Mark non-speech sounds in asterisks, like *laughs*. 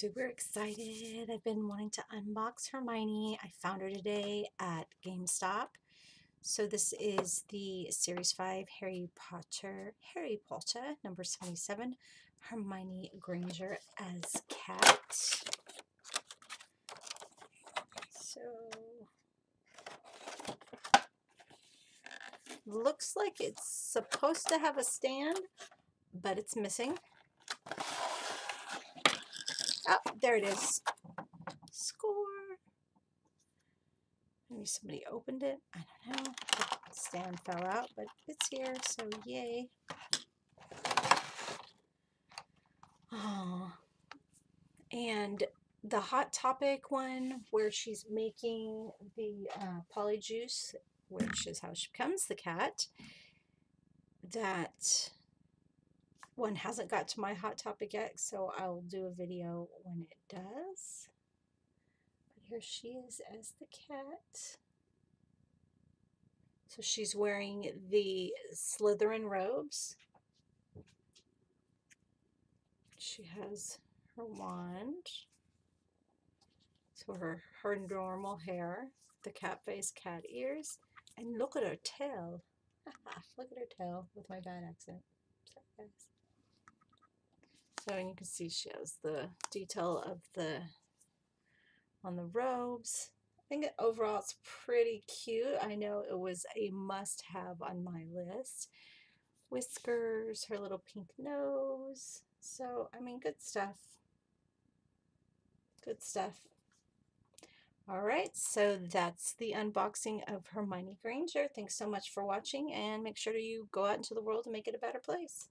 super excited. I've been wanting to unbox Hermione. I found her today at GameStop. So this is the Series 5 Harry Potter, Harry Potter, number 77, Hermione Granger as Cat. So, looks like it's supposed to have a stand, but it's missing. Oh, there it is. Score. Maybe somebody opened it. I don't know. The stand fell out, but it's here, so yay. Oh. And the Hot Topic one where she's making the uh, polyjuice, which is how she becomes the cat, that one hasn't got to my hot topic yet, so I'll do a video when it does. But here she is as the cat. So she's wearing the Slytherin robes. She has her wand. So her, her normal hair, the cat face, cat ears, and look at her tail. *laughs* look at her tail with my bad accent. Sorry, guys. So you can see she has the detail of the on the robes. I think overall it's pretty cute. I know it was a must-have on my list. Whiskers, her little pink nose. So, I mean, good stuff. Good stuff. All right, so that's the unboxing of Hermione Granger. Thanks so much for watching, and make sure you go out into the world and make it a better place.